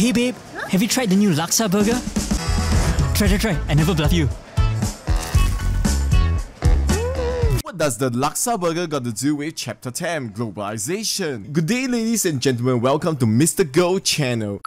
Hey babe, have you tried the new Laksa burger? Try, try, try. I never bluff you. What does the Laksa Burger got to do with Chapter 10 Globalization? Good day, ladies and gentlemen. Welcome to Mr. Goh channel.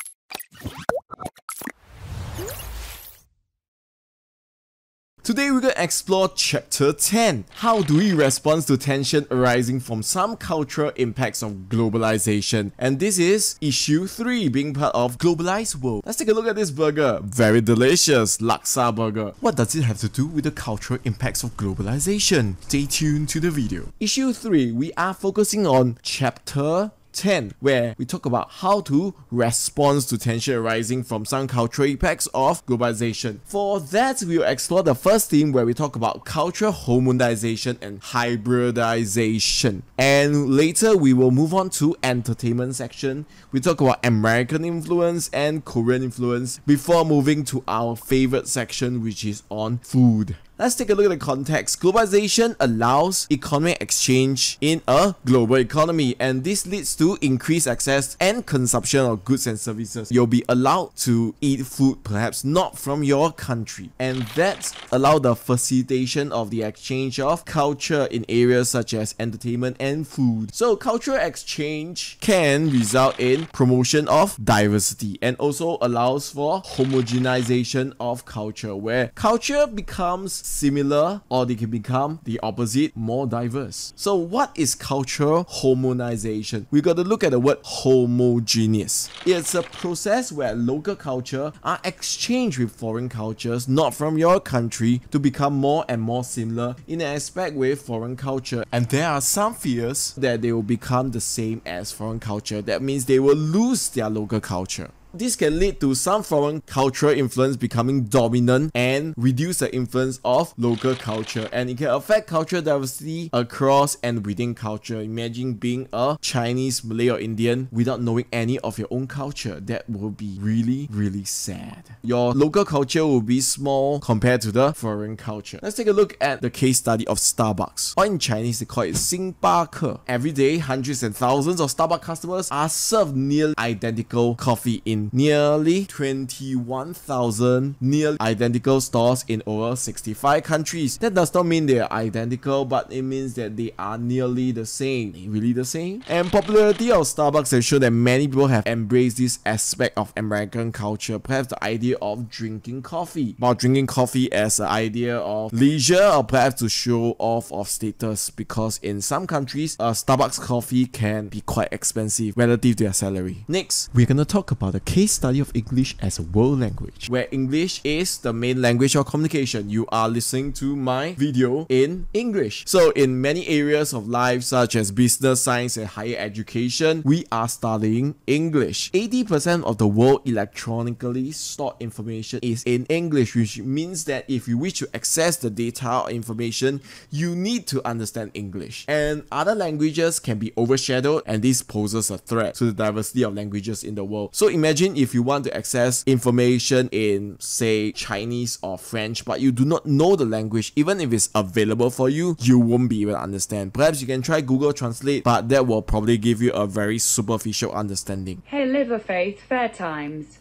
Today we're going to explore chapter 10. How do we respond to tension arising from some cultural impacts of globalization? And this is issue 3 being part of globalized world. Let's take a look at this burger. Very delicious laksa burger. What does it have to do with the cultural impacts of globalization? Stay tuned to the video. Issue 3 we are focusing on chapter 10, where we talk about how to respond to tension arising from some cultural impacts of globalization. For that, we will explore the first theme where we talk about cultural homogenization and hybridization. And later, we will move on to entertainment section. We talk about American influence and Korean influence before moving to our favorite section, which is on food. Let's take a look at the context. Globalization allows economic exchange in a global economy, and this leads to increased access and consumption of goods and services. You'll be allowed to eat food perhaps not from your country, and that allow the facilitation of the exchange of culture in areas such as entertainment and food. So cultural exchange can result in promotion of diversity and also allows for homogenization of culture where culture becomes similar or they can become the opposite, more diverse. So, what is cultural homogenization? We got to look at the word homogeneous. It's a process where local culture are exchanged with foreign cultures, not from your country, to become more and more similar in an aspect with foreign culture. And there are some fears that they will become the same as foreign culture. That means they will lose their local culture. This can lead to some foreign cultural influence becoming dominant and reduce the influence of local culture and it can affect cultural diversity across and within culture. Imagine being a Chinese, Malay or Indian without knowing any of your own culture. That will be really, really sad. Your local culture will be small compared to the foreign culture. Let's take a look at the case study of Starbucks. Or in Chinese, they call it 星巴克. Every day, hundreds and thousands of Starbucks customers are served nearly identical coffee in nearly 21,000 nearly identical stores in over 65 countries. That does not mean they are identical, but it means that they are nearly the same. Really the same? And popularity of Starbucks has shown that many people have embraced this aspect of American culture, perhaps the idea of drinking coffee. While drinking coffee as an idea of leisure or perhaps to show off of status because in some countries, a Starbucks coffee can be quite expensive relative to their salary. Next, we're gonna talk about the case study of English as a world language, where English is the main language of communication. You are listening to my video in English. So, in many areas of life, such as business, science, and higher education, we are studying English. 80% of the world electronically stored information is in English, which means that if you wish to access the data or information, you need to understand English. And other languages can be overshadowed, and this poses a threat to the diversity of languages in the world. So, imagine imagine if you want to access information in, say, Chinese or French, but you do not know the language, even if it's available for you, you won't be able to understand. Perhaps you can try Google Translate, but that will probably give you a very superficial understanding. Hey, liver faith, fair times.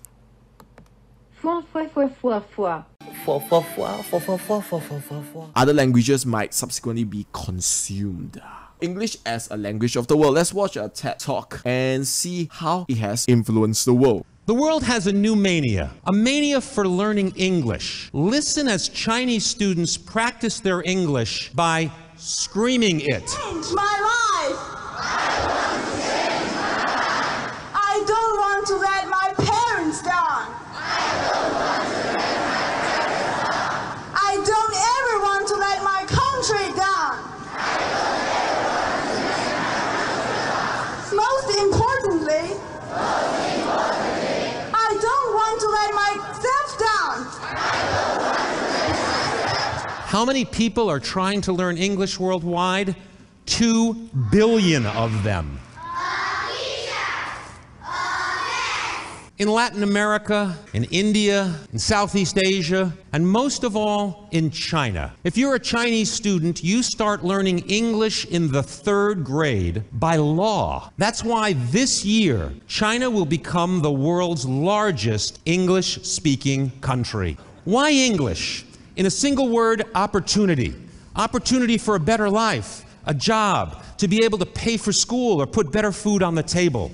Other languages might subsequently be consumed. English as a language of the world. Let's watch a TED talk and see how it has influenced the world. The world has a new mania, a mania for learning English. Listen as Chinese students practice their English by screaming it. Change my life. I don't want to let my parents down. I don't ever want to let my country down. Most importantly, I don't want to let myself down. How many people are trying to learn English worldwide? Two billion of them. in Latin America, in India, in Southeast Asia, and most of all, in China. If you're a Chinese student, you start learning English in the third grade by law. That's why this year, China will become the world's largest English speaking country. Why English? In a single word, opportunity. Opportunity for a better life, a job, to be able to pay for school or put better food on the table.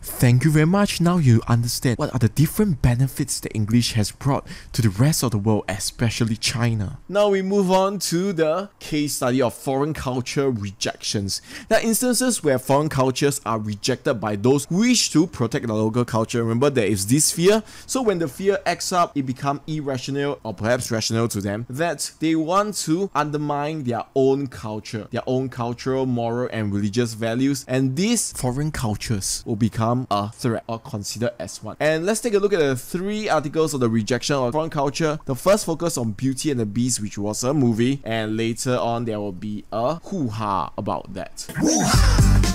Thank you very much. Now you understand what are the different benefits that English has brought to the rest of the world, especially China. Now we move on to the case study of foreign culture rejections. Are instances where foreign cultures are rejected by those who wish to protect the local culture. Remember, there is this fear. So when the fear acts up, it becomes irrational or perhaps rational to them that they want to undermine their own culture, their own cultural, moral, and religious values. And these foreign cultures will become become a threat or considered as one. And let's take a look at the three articles of the rejection of foreign culture. The first focus on Beauty and the Beast, which was a movie, and later on there will be a hoo-ha about that.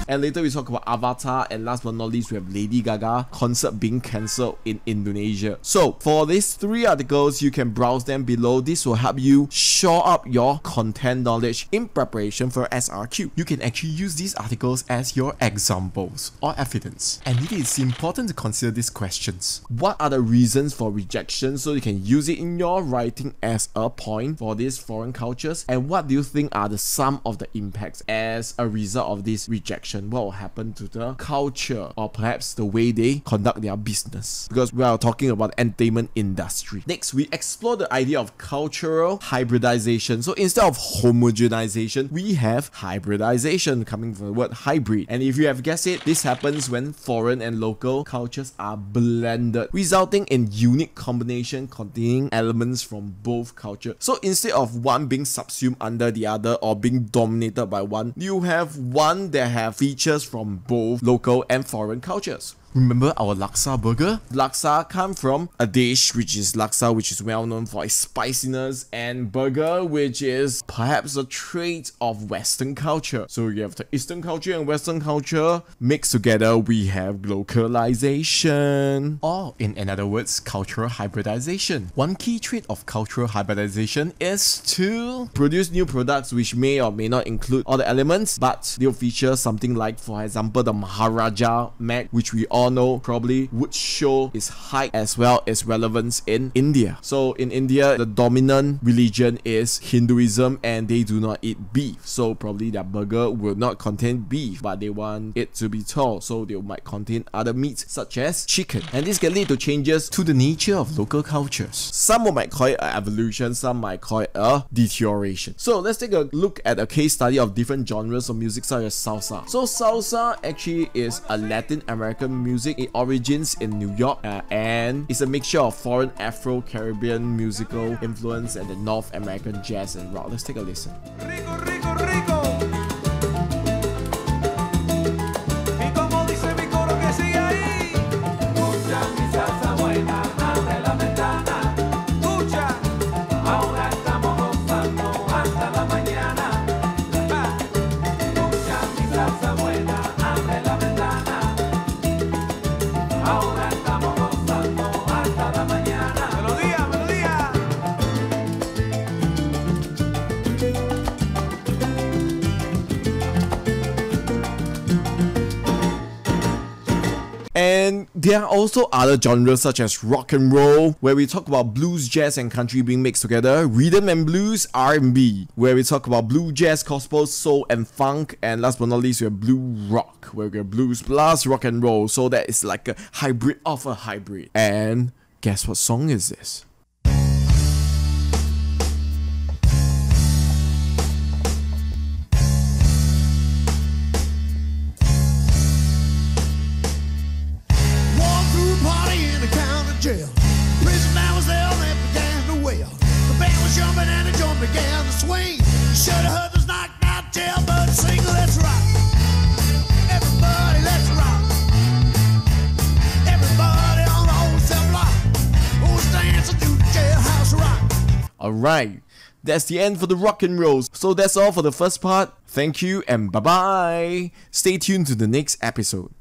And later we talk about Avatar, and last but not least, we have Lady Gaga concert being cancelled in Indonesia. So for these three articles, you can browse them below. This will help you shore up your content knowledge in preparation for SRQ. You can actually use these articles as your examples or evidence. And it is important to consider these questions. What are the reasons for rejection so you can use it in your writing as a point for these foreign cultures? And what do you think are the sum of the impacts as a result of this rejection? What will happen to the culture or perhaps the way they conduct their business? Because we are talking about entertainment industry. Next, we explore the idea of cultural hybridization. So instead of homogenization, we have hybridization coming from the word hybrid. And if you have guessed it, this happens when foreign and local cultures are blended, resulting in unique combination containing elements from both cultures. So instead of one being subsumed under the other or being dominated by one, you have one that have features from both local and foreign cultures. Remember our laksa burger? Laksa come from a dish which is laksa which is well known for its spiciness and burger which is perhaps a trait of western culture. So you have the eastern culture and western culture mixed together we have localization or in another words cultural hybridization. One key trait of cultural hybridization is to produce new products which may or may not include all the elements but they'll feature something like for example the Maharaja Mac which we all know probably would show its height as well as relevance in India. So in India, the dominant religion is Hinduism and they do not eat beef. So probably their burger will not contain beef, but they want it to be tall. So they might contain other meats such as chicken. And this can lead to changes to the nature of local cultures. Some might call it an evolution, some might call it a deterioration. So let's take a look at a case study of different genres of music such as salsa. So salsa actually is a Latin American music music. It origins in New York uh, and it's a mixture of foreign Afro-Caribbean musical influence and the North American jazz and rock. Let's take a listen. Rico, rico, rico. There are also other genres such as rock and roll, where we talk about blues, jazz, and country being mixed together. Rhythm and blues, R&B, where we talk about blue, jazz, gospel, soul, and funk. And last but not least, we have blue rock, where we have blues plus rock and roll. So that is like a hybrid of a hybrid. And guess what song is this? Alright, that's the end for the rock and rolls. So that's all for the first part. Thank you and bye bye. Stay tuned to the next episode.